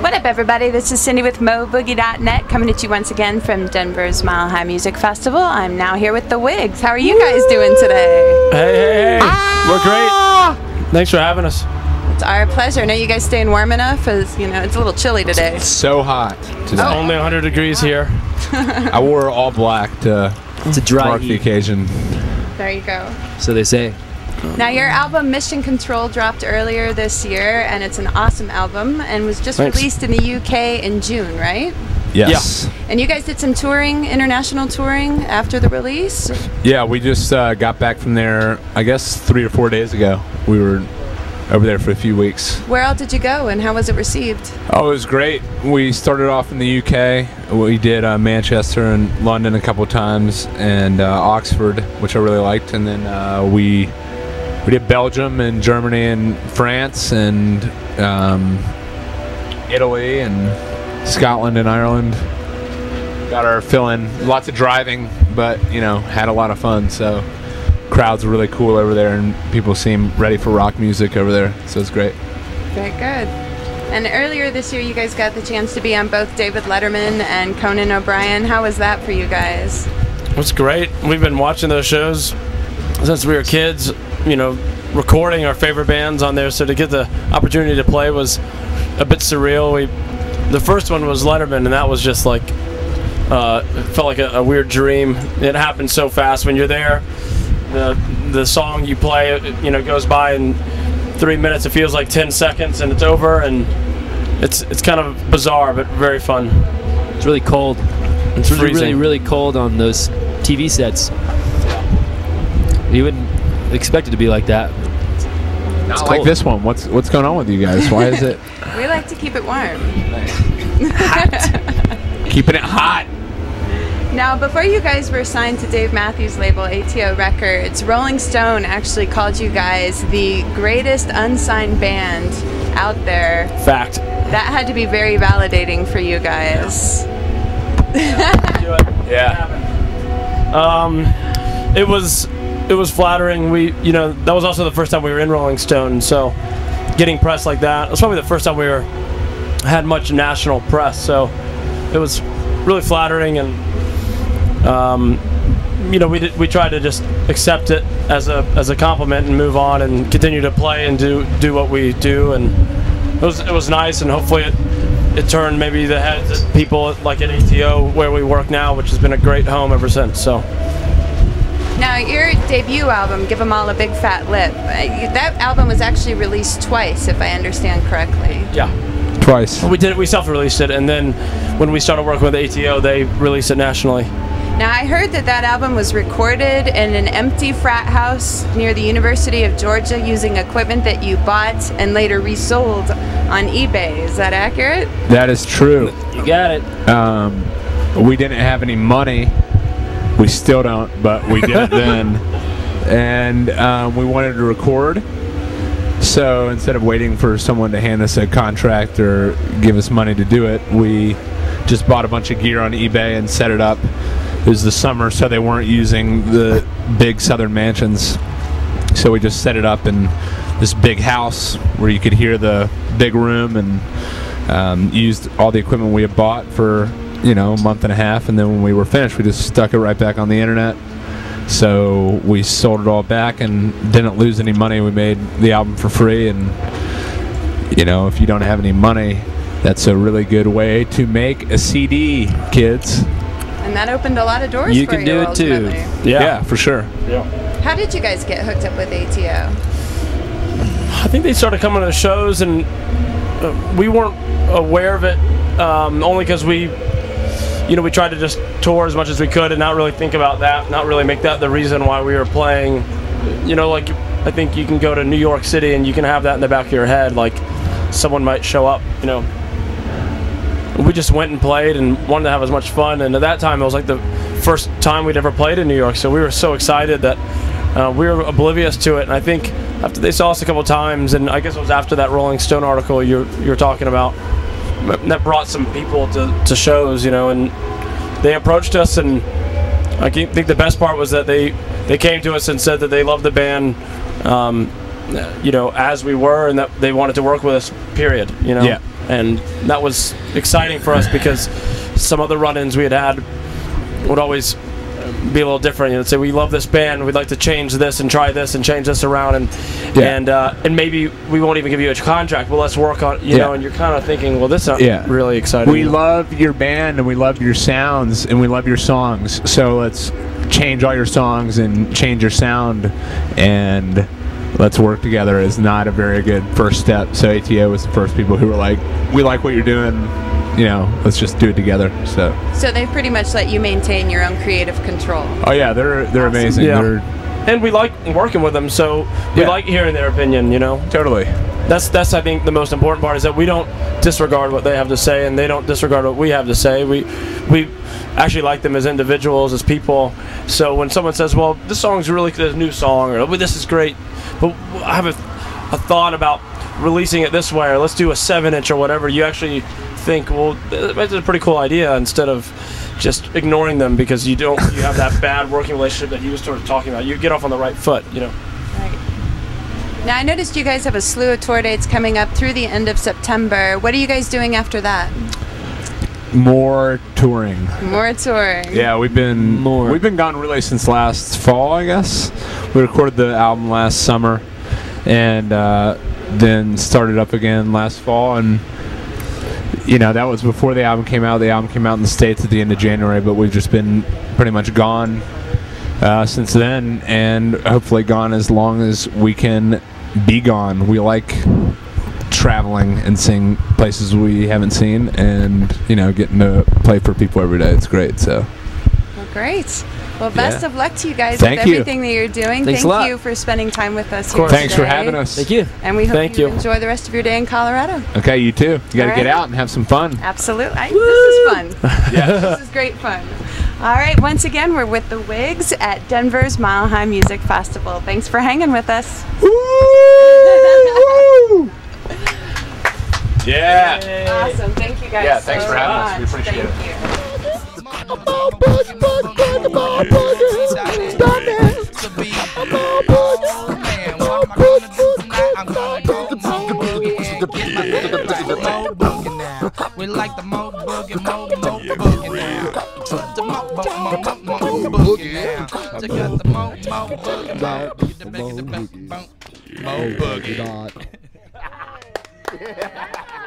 What up, everybody? This is Cindy with MoBoogie.net coming at you once again from Denver's Mile High Music Festival. I'm now here with the Whigs. How are you guys doing today? Hey, hey, hey. Ah! We're great. Thanks for having us. It's our pleasure. I know you guys staying warm enough, as you know, it's a little chilly today. So hot today. Oh. Only 100 degrees here. I wore all black to It's a dry mark the heat, occasion. There you go. so they say. Now, your album Mission Control dropped earlier this year, and it's an awesome album and was just Thanks. released in the UK in June, right? Yes. And you guys did some touring, international touring after the release. Yeah, we just uh, got back from there, I guess, three or four days ago. We were over there for a few weeks. Where all did you go, and how was it received? Oh, it was great. We started off in the UK. We did uh, Manchester and London a couple times, and uh, Oxford, which I really liked. And then uh, we we did Belgium and Germany and France and um, Italy and Scotland and Ireland. Got our fill in. Lots of driving, but you know, had a lot of fun. So crowds were really cool over there, and people seem ready for rock music over there. So it's great. Very good. And earlier this year, you guys got the chance to be on both David Letterman and Conan O'Brien. How was that for you guys? It's great. We've been watching those shows since we were kids, you know, recording our favorite bands on there. So to get the opportunity to play was a bit surreal. We, the first one was Letterman, and that was just like, uh, it felt like a, a weird dream. It happened so fast when you're there. The the song you play, it, you know, goes by in three minutes. It feels like ten seconds, and it's over. And it's it's kind of bizarre, but very fun. It's really cold. It's It's really, really, cold on those TV sets. You wouldn't expect it to be like that. Not cold. like this one. What's what's going on with you guys? Why is it We like to keep it warm. keeping it hot? Now, before you guys were signed to Dave Matthews' label, ATO Records, Rolling Stone actually called you guys the greatest unsigned band out there. Fact. That had to be very validating for you guys. Yeah. Um, it was it was flattering. We you know that was also the first time we were in Rolling Stone, so getting press like that. It was probably the first time we were had much national press. So it was really flattering, and um, you know we did, we tried to just accept it as a as a compliment and move on and continue to play and do do what we do, and it was it was nice, and hopefully it. It turned maybe the heads of people like at ATO where we work now, which has been a great home ever since. So Now, your debut album, Give 'Em All a Big Fat Lip, uh, that album was actually released twice, if I understand correctly. yeah, Twice. we did. It, We self-released it, and then when we started working with ATO, they released it nationally. Now, I heard that that album was recorded in an empty frat house near the University of Georgia using equipment that you bought and later resold on eBay. Is that accurate? That is true. You got it. Um, we didn't have any money. We still don't, but we did it then. And um, we wanted to record. So instead of waiting for someone to hand us a contract or give us money to do it, we just bought a bunch of gear on eBay and set it up. It was the summer, so they weren't using the big southern mansions. So we just set it up in this big house where you could hear the big room and um, used all the equipment we had bought for you know a month and a half. And then when we were finished we just stuck it right back on the internet. So we sold it all back and didn't lose any money. We made the album for free. And you know if you don't have any money that's a really good way to make a cd kids And that opened a lot of doors You for can you do it too. ultimately. Yeah, for sure Yeah. How did you guys get hooked up with ATO? I think they started coming to shows, and uh, we weren't aware of it um, only because we, you know, we tried to just tour as much as we could and not really think about that, not really make that the reason why we were playing. You know, like I think you can go to New York City and you can have that in the back of your head, like someone might show up, you know. We just went and played and wanted to have as much fun. And at that time, it was like the first time we'd ever played in New York, so we were so excited that uh, we were oblivious to it. And I think after they saw us a couple times, and I guess it was after that Rolling Stone article you're you're talking about, that brought some people to, to shows, you know, and they approached us and I think the best part was that they they came to us and said that they loved the band, um, you know, as we were, and that they wanted to work with us. Period. You know. Yeah. And that was exciting for us because some other run-ins we had had would always be a little different. You know, say we love this band, we'd like to change this and try this and change this around, and Yeah. and uh, and maybe we won't even give you a contract, but let's work on you Yeah. know. And you're kind of thinking, well, this is Yeah. really exciting. We love your band and we love your sounds and we love your songs. So let's change all your songs and change your sound and let's work together is not a very good first step. So ATO was the first people who were like, we like what you're doing. You know, let's just do it together. So, So they pretty much let you maintain your own creative control. oh yeah, they're they're Awesome. amazing. Yeah. They're and we like working with them, so we Yeah. like hearing their opinion. You know, totally. That's that's I think the most important part is that we don't disregard what they have to say, and they don't disregard what we have to say. We we actually like them as individuals, as people. So when someone says, "Well, this song's really a new song," or "Oh, "This is great," but I have a, a thought about releasing it this way, or let's do a seven-inch or whatever, you actually think, "Well, that's a pretty cool idea," instead of just ignoring them because you don't you have that bad working relationship that he was sort of talking about. You get off on the right foot, you know. Right. Now I noticed you guys have a slew of tour dates coming up through the end of September. What are you guys doing after that? More touring. More touring. Yeah, we've been More. We've been gone really since last fall, I guess. We recorded the album last summer, and uh, then started up again last fall. And you know that was before the album came out. The album came out in the states at the end of January, but we've just been pretty much gone uh, since then, and hopefully gone as long as we can be gone. We like traveling and seeing places we haven't seen, and you know getting to play for people every day. It's great. So. Well, great. Well, best Yeah. of luck to you guys Thank with you. everything that you're doing. Thanks Thank a lot. you for spending time with us here course. Thanks for having us. Thank you. And we hope Thank you, you. enjoy the rest of your day in Colorado. Okay, you too. You got to All get out and have some fun. Absolutely. I, this is fun. yeah. this is great fun. All right, once again, we're with the Whigs at Denver's Mile High Music Festival. Thanks for hanging with us. Yeah. Awesome. Thank you guys. Yeah, thanks so for having us. We much. appreciate Thank it. you boogie, mo, mo, boogie mo boogie, mo boogie, mo, mo, mo, mo, mo, boogie mo boogie, mo boogie, mo, mo, boogie mo boogie, mo boogie, mo boogie, mo, boogie. Yeah.